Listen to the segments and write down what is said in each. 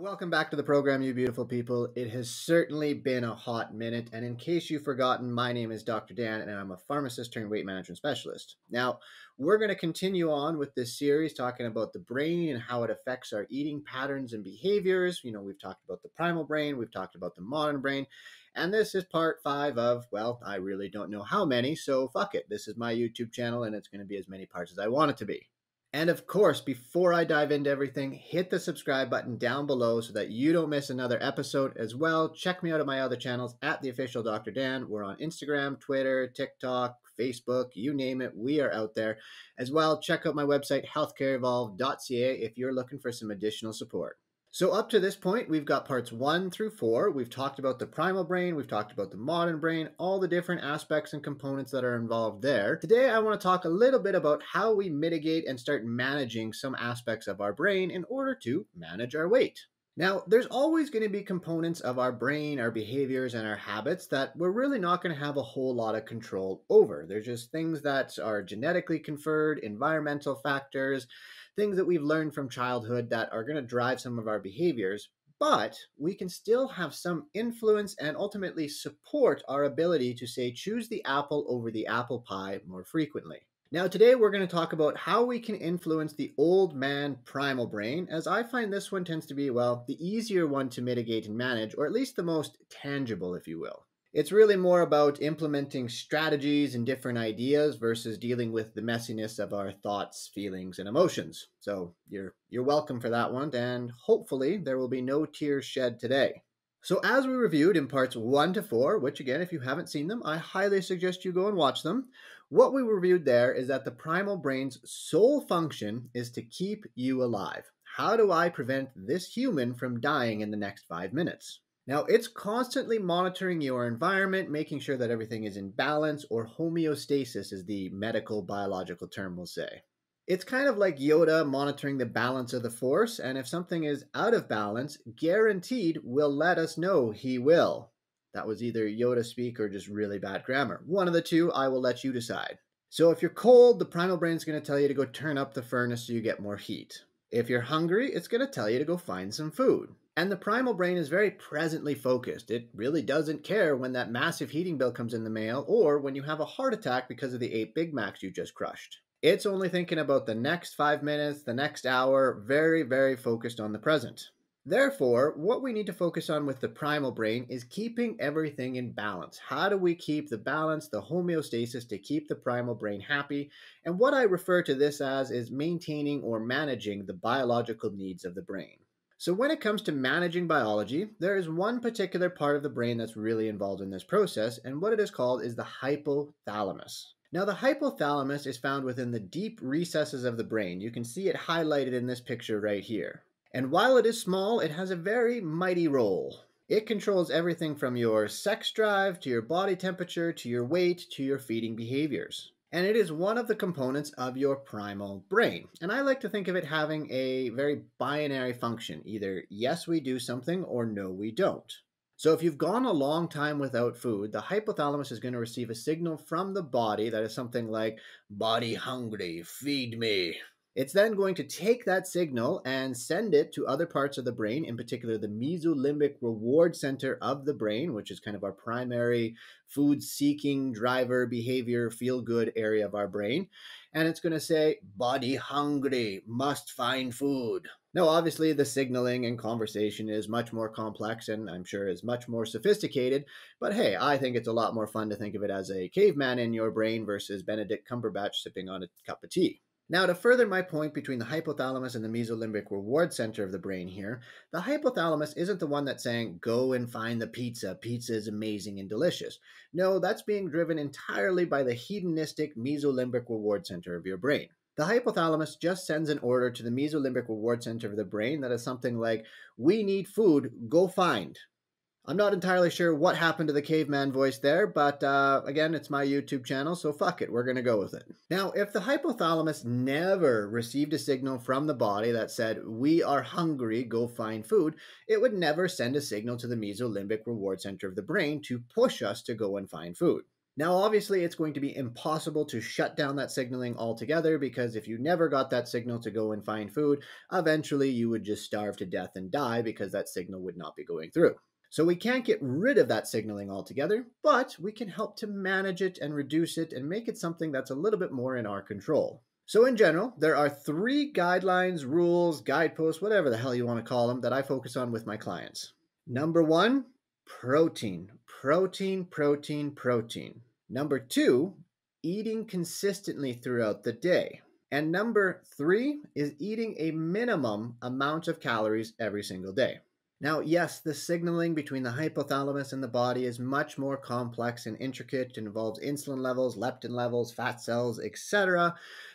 Welcome back to the program, you beautiful people. It has certainly been a hot minute. And in case you've forgotten, my name is Dr. Dan, and I'm a pharmacist turned weight management specialist. Now, we're going to continue on with this series talking about the brain and how it affects our eating patterns and behaviors. You know, we've talked about the primal brain, we've talked about the modern brain, and this is part five of, well, I really don't know how many, so fuck it. This is my YouTube channel, and it's going to be as many parts as I want it to be. And of course, before I dive into everything, hit the subscribe button down below so that you don't miss another episode as well. Check me out at my other channels at the official Dr. Dan. We're on Instagram, Twitter, TikTok, Facebook, you name it, we are out there. As well, check out my website, healthcareevolve.ca, if you're looking for some additional support. So, up to this point, we've got parts one through four. We've talked about the primal brain, we've talked about the modern brain, all the different aspects and components that are involved there. Today, I want to talk a little bit about how we mitigate and start managing some aspects of our brain in order to manage our weight. Now, there's always going to be components of our brain, our behaviors, and our habits that we're really not going to have a whole lot of control over. They're just things that are genetically conferred, environmental factors, things that we've learned from childhood that are going to drive some of our behaviors. But we can still have some influence and ultimately support our ability to say, choose the apple over the apple pie more frequently. Now, today we're going to talk about how we can influence the old man primal brain, as I find this one tends to be, well, the easier one to mitigate and manage, or at least the most tangible, if you will. It's really more about implementing strategies and different ideas versus dealing with the messiness of our thoughts, feelings, and emotions. So you're you're welcome for that one, and hopefully there will be no tears shed today. So, as we reviewed in parts one to four, which again, if you haven't seen them, I highly suggest you go and watch them. What we reviewed there is that the primal brain's sole function is to keep you alive. How do I prevent this human from dying in the next five minutes? Now, it's constantly monitoring your environment, making sure that everything is in balance, or homeostasis is the medical biological term we'll say. It's kind of like Yoda monitoring the balance of the Force, and if something is out of balance, guaranteed will let us know he will. That was either Yoda speak or just really bad grammar. One of the two, I will let you decide. So if you're cold, the primal brain is going to tell you to go turn up the furnace so you get more heat. If you're hungry, it's going to tell you to go find some food. And the primal brain is very presently focused. It really doesn't care when that massive heating bill comes in the mail or when you have a heart attack because of the eight Big Macs you just crushed. It's only thinking about the next five minutes, the next hour, very, very focused on the present. Therefore, what we need to focus on with the primal brain is keeping everything in balance. How do we keep the balance, the homeostasis to keep the primal brain happy? And what I refer to this as is maintaining or managing the biological needs of the brain. So, when it comes to managing biology, there is one particular part of the brain that's really involved in this process, and what it is called is the hypothalamus. Now, the hypothalamus is found within the deep recesses of the brain. You can see it highlighted in this picture right here. And while it is small, it has a very mighty role. It controls everything from your sex drive to your body temperature to your weight to your feeding behaviors. And it is one of the components of your primal brain. And I like to think of it having a very binary function either yes, we do something, or no, we don't. So, if you've gone a long time without food, the hypothalamus is going to receive a signal from the body that is something like, body hungry, feed me. It's then going to take that signal and send it to other parts of the brain, in particular the mesolimbic reward center of the brain, which is kind of our primary food seeking driver behavior, feel good area of our brain. And it's going to say, body hungry, must find food. Now, obviously, the signaling and conversation is much more complex and I'm sure is much more sophisticated. But hey, I think it's a lot more fun to think of it as a caveman in your brain versus Benedict Cumberbatch sipping on a cup of tea. Now, to further my point between the hypothalamus and the mesolimbic reward center of the brain here, the hypothalamus isn't the one that's saying, go and find the pizza, pizza is amazing and delicious. No, that's being driven entirely by the hedonistic mesolimbic reward center of your brain. The hypothalamus just sends an order to the mesolimbic reward center of the brain that is something like, We need food, go find. I'm not entirely sure what happened to the caveman voice there, but uh, again, it's my YouTube channel, so fuck it, we're to go with it. Now, if the hypothalamus never received a signal from the body that said, We are hungry, go find food, it would never send a signal to the mesolimbic reward center of the brain to push us to go and find food. Now, obviously, it's going to be impossible to shut down that signaling altogether because if you never got that signal to go and find food, eventually you would just starve to death and die because that signal would not be going through. So we can't get rid of that signaling altogether, but we can help to manage it and reduce it and make it something that's a little bit more in our control. So, in general, there are three guidelines, rules, guideposts, whatever the hell you want to call them, that I focus on with my clients. Number one, protein. Protein, protein, protein. Number two, eating consistently throughout the day. And number three is eating a minimum amount of calories every single day. Now, yes, the signaling between the hypothalamus and the body is much more complex and intricate. It involves insulin levels, leptin levels, fat cells, etc.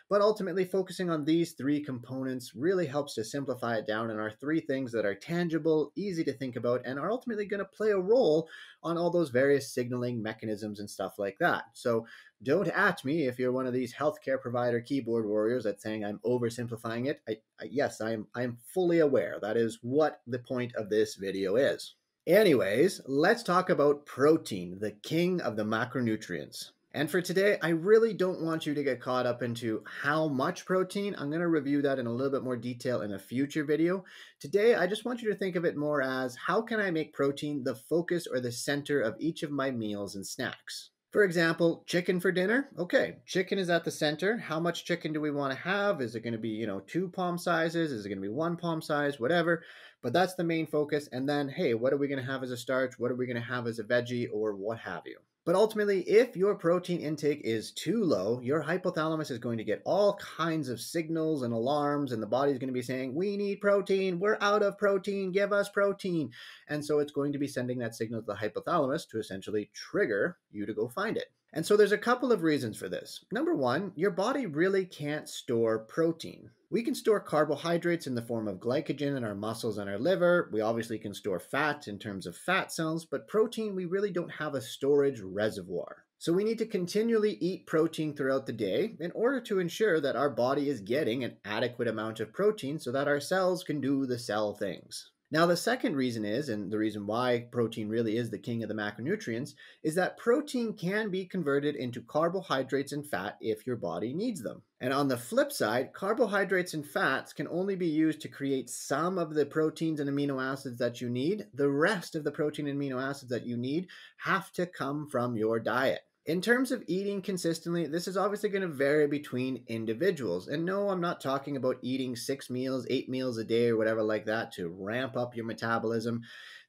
But ultimately, focusing on these three components really helps to simplify it down and are three things that are tangible, easy to think about, and are ultimately going to play a role on all those various signaling mechanisms and stuff like that. So don't at me if you're one of these healthcare provider keyboard warriors that's saying I'm oversimplifying it. I, I, yes, I am. I am fully aware that is what the point of this video is. Anyways, let's talk about protein, the king of the macronutrients. And for today, I really don't want you to get caught up into how much protein. I'm going to review that in a little bit more detail in a future video. Today, I just want you to think of it more as how can I make protein the focus or the center of each of my meals and snacks? For example, chicken for dinner. Okay, chicken is at the center. How much chicken do we want to have? Is it going to be, you know, two palm sizes? Is it going to be one palm size? Whatever. But that's the main focus. And then, hey, what are we going to have as a starch? What are we going to have as a veggie or what have you? But ultimately, if your protein intake is too low, your hypothalamus is going to get all kinds of signals and alarms, and the body is going to be saying, We need protein, we're out of protein, give us protein. And so it's going to be sending that signal to the hypothalamus to essentially trigger you to go find it. And so there's a couple of reasons for this. Number one, your body really can't store protein. We can store carbohydrates in the form of glycogen in our muscles and our liver. We obviously can store fat in terms of fat cells, but protein, we really don't have a storage reservoir. So we need to continually eat protein throughout the day in order to ensure that our body is getting an adequate amount of protein so that our cells can do the cell things. Now, the second reason is, and the reason why protein really is the king of the macronutrients, is that protein can be converted into carbohydrates and fat if your body needs them. And on the flip side, carbohydrates and fats can only be used to create some of the proteins and amino acids that you need. The rest of the protein and amino acids that you need have to come from your diet. In terms of eating consistently, this is obviously going to vary between individuals. And no, I'm not talking about eating six meals, eight meals a day, or whatever like that to ramp up your metabolism.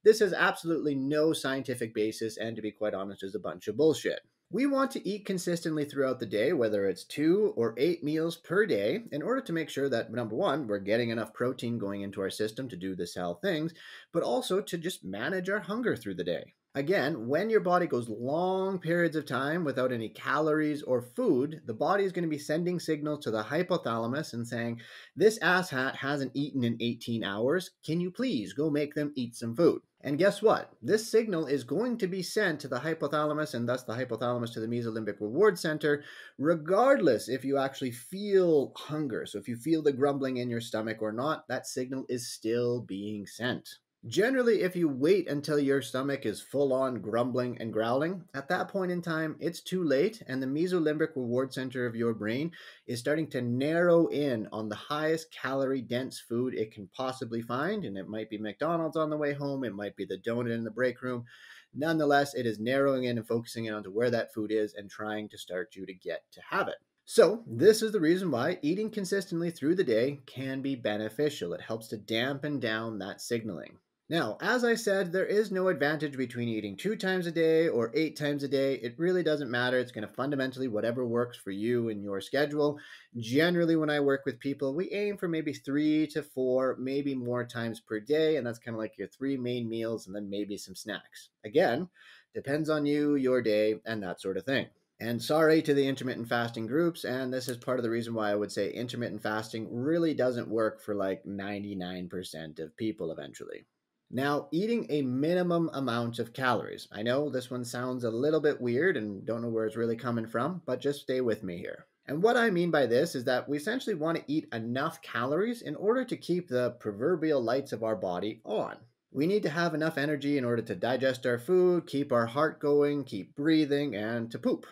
This has absolutely no scientific basis, and to be quite honest, is a bunch of bullshit. We want to eat consistently throughout the day, whether it's two or eight meals per day, in order to make sure that, number one, we're getting enough protein going into our system to do the cell things, but also to just manage our hunger through the day. Again, when your body goes long periods of time without any calories or food, the body is going to be sending signals to the hypothalamus and saying, This asshat hasn't eaten in 18 hours. Can you please go make them eat some food? And guess what? This signal is going to be sent to the hypothalamus and thus the hypothalamus to the mesolimbic reward center, regardless if you actually feel hunger. So if you feel the grumbling in your stomach or not, that signal is still being sent. Generally, if you wait until your stomach is full on grumbling and growling, at that point in time, it's too late, and the mesolimbic reward center of your brain is starting to narrow in on the highest calorie dense food it can possibly find. And it might be McDonald's on the way home, it might be the donut in the break room. Nonetheless, it is narrowing in and focusing in onto where that food is and trying to start you to get to have it. So, this is the reason why eating consistently through the day can be beneficial. It helps to dampen down that signaling. Now, as I said, there is no advantage between eating two times a day or eight times a day. It really doesn't matter. It's going to fundamentally whatever works for you and your schedule. Generally, when I work with people, we aim for maybe three to four, maybe more times per day. And that's kind of like your three main meals and then maybe some snacks. Again, depends on you, your day, and that sort of thing. And sorry to the intermittent fasting groups, and this is part of the reason why I would say intermittent fasting really doesn't work for like 99% of people eventually. Now, eating a minimum amount of calories. I know this one sounds a little bit weird and don't know where it's really coming from, but just stay with me here. And what I mean by this is that we essentially want to eat enough calories in order to keep the proverbial lights of our body on. We need to have enough energy in order to digest our food, keep our heart going, keep breathing, and to poop.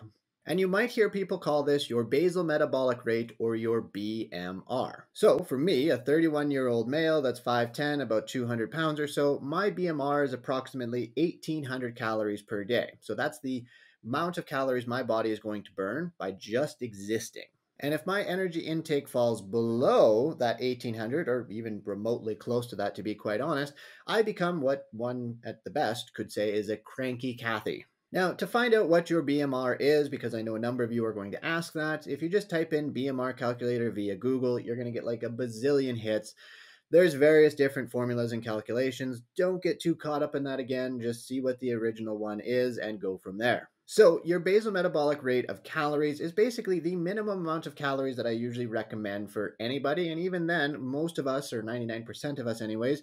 And you might hear people call this your basal metabolic rate or your BMR. So, for me, a 31 year old male that's 5'10, about 200 pounds or so, my BMR is approximately 1800 calories per day. So, that's the amount of calories my body is going to burn by just existing. And if my energy intake falls below that 1800 or even remotely close to that, to be quite honest, I become what one at the best could say is a cranky Kathy. Now, to find out what your BMR is, because I know a number of you are going to ask that, if you just type in BMR calculator via Google, you're going to get like a bazillion hits. There's various different formulas and calculations. Don't get too caught up in that again. Just see what the original one is and go from there. So, your basal metabolic rate of calories is basically the minimum amount of calories that I usually recommend for anybody. And even then, most of us, or 99% of us, anyways,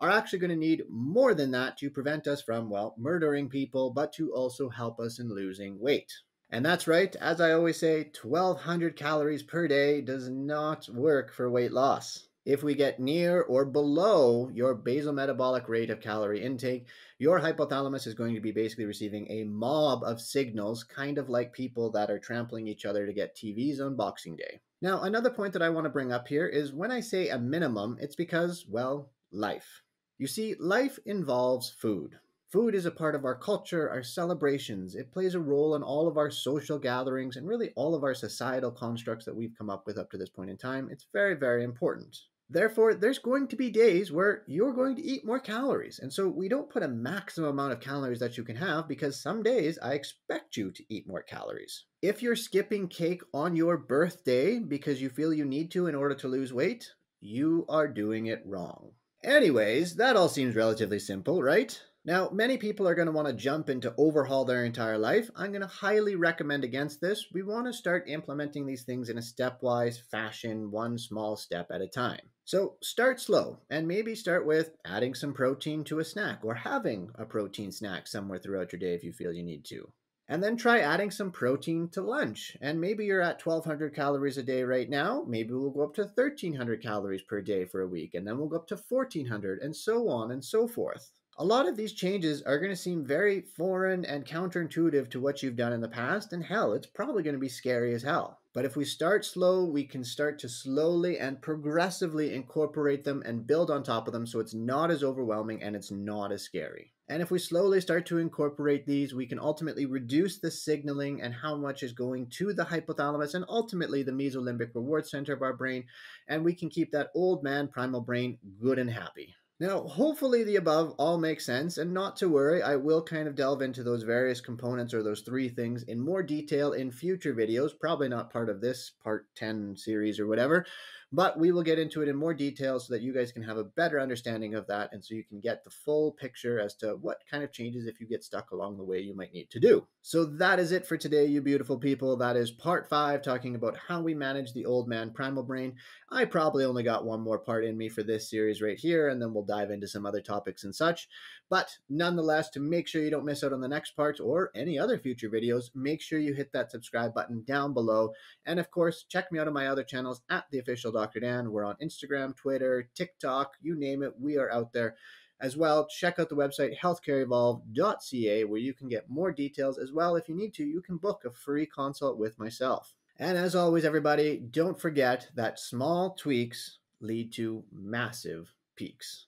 are actually going to need more than that to prevent us from, well, murdering people, but to also help us in losing weight. And that's right, as I always say, 1200 calories per day does not work for weight loss. If we get near or below your basal metabolic rate of calorie intake, your hypothalamus is going to be basically receiving a mob of signals, kind of like people that are trampling each other to get TVs on Boxing Day. Now, another point that I want to bring up here is when I say a minimum, it's because, well, life. You see, life involves food. Food is a part of our culture, our celebrations. It plays a role in all of our social gatherings and really all of our societal constructs that we've come up with up to this point in time. It's very, very important. Therefore, there's going to be days where you're going to eat more calories. And so we don't put a maximum amount of calories that you can have because some days I expect you to eat more calories. If you're skipping cake on your birthday because you feel you need to in order to lose weight, you are doing it wrong. Anyways, that all seems relatively simple, right? Now, many people are going to want to jump into overhaul their entire life. I'm going to highly recommend against this. We want to start implementing these things in a stepwise fashion, one small step at a time. So start slow and maybe start with adding some protein to a snack or having a protein snack somewhere throughout your day if you feel you need to. And then try adding some protein to lunch. And maybe you're at 1200 calories a day right now. Maybe we'll go up to 1300 calories per day for a week. And then we'll go up to 1400 and so on and so forth. A lot of these changes are going to seem very foreign and counterintuitive to what you've done in the past. And hell, it's probably going to be scary as hell. But if we start slow, we can start to slowly and progressively incorporate them and build on top of them so it's not as overwhelming and it's not as scary. And if we slowly start to incorporate these, we can ultimately reduce the signaling and how much is going to the hypothalamus and ultimately the mesolimbic reward center of our brain. And we can keep that old man primal brain good and happy. Now, hopefully the above all makes sense, and not to worry, I will kind of delve into those various components or those three things in more detail in future videos, probably not part of this part 10 series or whatever, but we will get into it in more detail so that you guys can have a better understanding of that and so you can get the full picture as to what kind of changes, if you get stuck along the way, you might need to do. So that is it for today, you beautiful people. That is part five, talking about how we manage the old man primal brain. I probably only got one more part in me for this series right here, and then we'll dive into some other topics and such. But nonetheless, to make sure you don't miss out on the next part or any other future videos, make sure you hit that subscribe button down below. And of course, check me out on my other channels at the official Dr. Dan. We're on Instagram, Twitter, TikTok, you name it, we are out there. As well, check out the website healthcareevolve.ca where you can get more details. As well, if you need to, you can book a free consult with myself. And as always, everybody, don't forget that small tweaks lead to massive peaks.